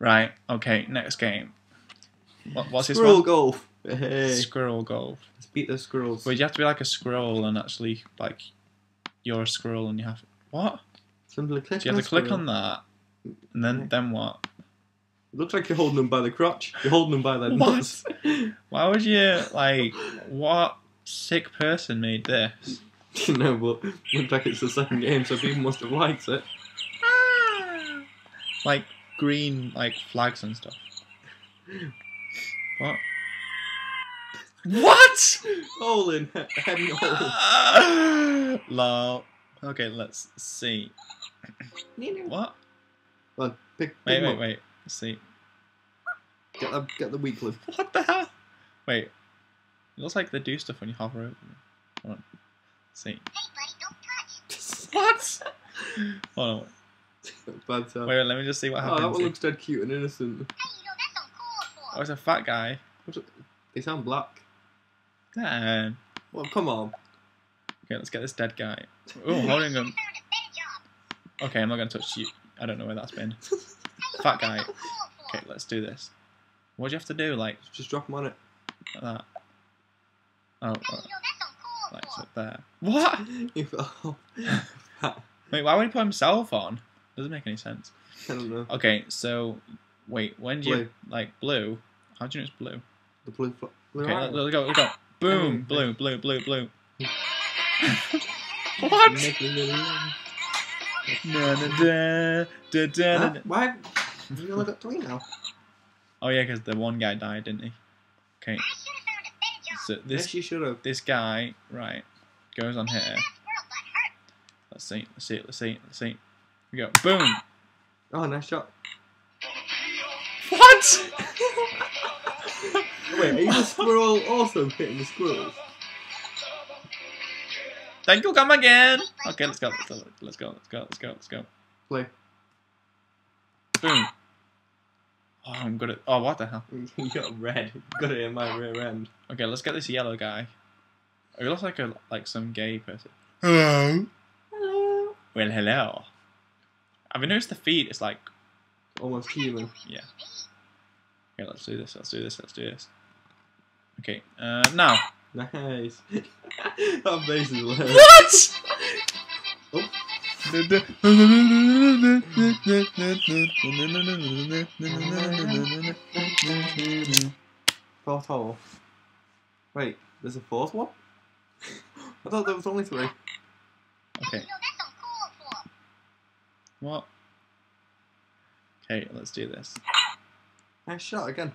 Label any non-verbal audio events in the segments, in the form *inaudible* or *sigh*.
Right. Okay. Next game. What, what's this Squirrel golf. Hey. Squirrel golf. Let's beat the squirrels. But you have to be like a squirrel and actually like you're a squirrel and you have what? Simply click you have to click squirrel. on that and then then what? It looks like you're holding them by the crotch. You're holding them by their *laughs* What? nuts. Why would you like what sick person made this? *laughs* you know, but looks like it's the second game, so people must have liked it. Ah! Like green like flags and stuff. What? What? Hole in he- head and hole. Ah! Lol. Okay, let's see. What? Come on, pick, pick Wait, them wait, up. wait. Let's see. Get the, get the weakling. What the hell? Wait. It looks like they do stuff when you hover over them. Hold on. Let's see. What? Hold on. *laughs* Bad time. Wait, wait, let me just see what happens. oh, that one looks dead cute and innocent. oh, it's a fat guy. They sound black. Dan. Well, come on. Okay, let's get this dead guy. Oh, holding him. *laughs* Okay, I'm not gonna touch you. I don't know where that's been. *laughs* Fat guy. Okay, let's do this. What do you have to do? Like, Just drop him on it. like that. Oh, uh, like so there. What? *laughs* *laughs* Wait, why would he put himself on? Doesn't make any sense. I don't know. Okay, so wait, when do you like blue? How do you know it's blue? The blue. Blue Okay, let, let's go. Let's go. Boom, *laughs* blue, blue, blue, blue. what? Why? You only got three now. Oh yeah, because the one guy died, didn't he? Okay, so this yes, you should have. this guy right goes on here. Let's see, let's see, let's see, let's see. We go. Boom. Oh, nice shot. What? *laughs* Wait, are you the squirrel also hitting the squirrels? Thank you, come again. Okay, let's go. Let's go. Let's go. Let's go. Let's go. Let's go. Play. Boom. I'm good at. Oh, what the hell? *laughs* you got red. You got it in my rear end. Okay, let's get this yellow guy. He looks like a like some gay person. Hello. Hello. Well, hello. Have you noticed the feet? It's like Almost human. yeah. Okay, let's do this. Let's do this. Let's do this. Okay. Uh, now. Nice. *laughs* that bass is. What? *laughs* Fourth hole. Wait, there's a fourth one? *laughs* I thought there was only three. Okay. What? Okay, let's do this. Nice shot again.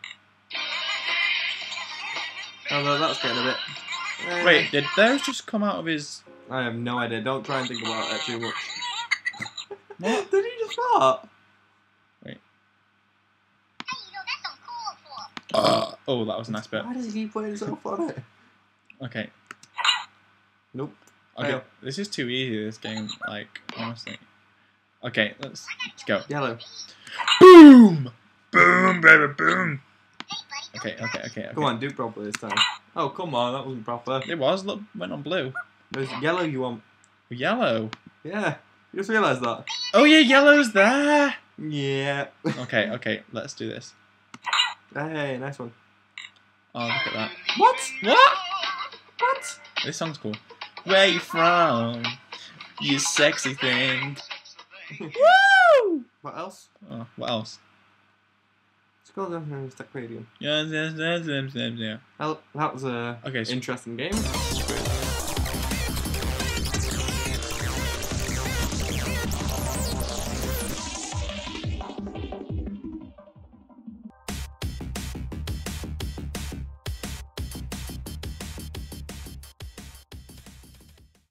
Although that's getting a bit. Wait, did those just come out of his? I have no idea. Don't try and think about it too much. What? Did he just fart? Oh, that was a nice bit. Why does he keep putting himself on it? Okay. Nope. Okay. Fail. This is too easy. This game, like honestly. Okay, let's let's go. Yellow. Boom! Boom, baby, boom. Okay, okay, okay. okay. Come on, do proper this time. Oh, come on, that wasn't proper. It was. Look, went on blue. There's yellow you want. Yellow. Yeah. You just realised that? Oh yeah, yellow's there. Yeah. *laughs* Okay, okay. Let's do this. hey, nice one. Oh, look at that. What? What? What? This song's cool. Where you from? You sexy thing. *laughs* Woo! What else? Oh, what else? Scroll down um, here and stack radium. Yeah, yeah, yeah, yeah, yeah, yeah. Well, that was a Okay, so interesting game.